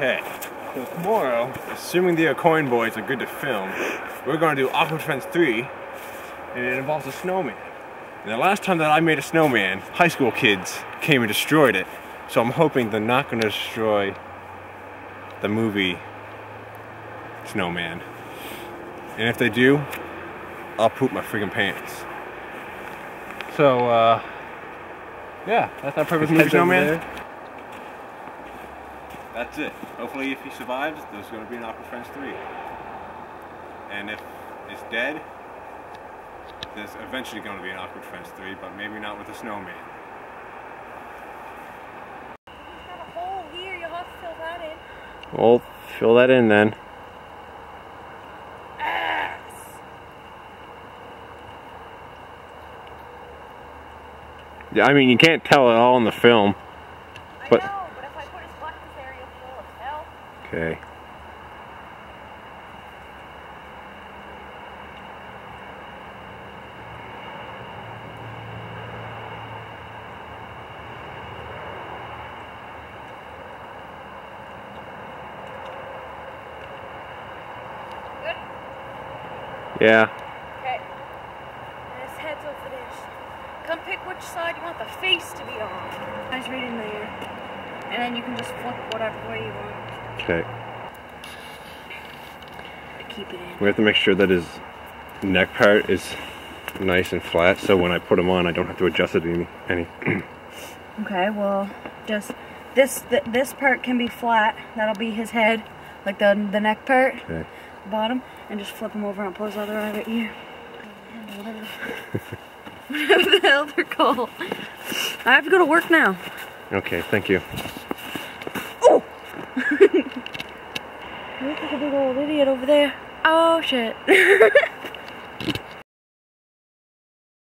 Okay, so tomorrow, assuming the Coin Boys are good to film, we're going to do Awkward Friends 3, and it involves a snowman. And the last time that I made a snowman, high school kids came and destroyed it. So I'm hoping they're not going to destroy the movie Snowman. And if they do, I'll poop my freaking pants. So, uh, yeah, that's our purpose movie Snowman. That's it. Hopefully if he survives, there's going to be an Awkward Friends 3. And if it's dead, there's eventually going to be an Awkward Friends 3, but maybe not with a snowman. Well, fill that in then. Yeah, I mean, you can't tell it all in the film. But, know, but if I put his butt in this area full of hell. Okay. Yeah. Okay. And his head's over there. Come pick which side you want the face to be on. Eyes right in there. And then you can just flip whatever way you want. Okay. Keep it in. We have to make sure that his neck part is nice and flat so when I put him on I don't have to adjust it any. any. okay, well, just this th this part can be flat. That'll be his head, like the the neck part. Okay bottom and just flip him over and pull his other eye right here. Whatever the hell they're called. I have to go to work now. Okay, thank you. Oh! you look like a big old idiot over there. Oh shit.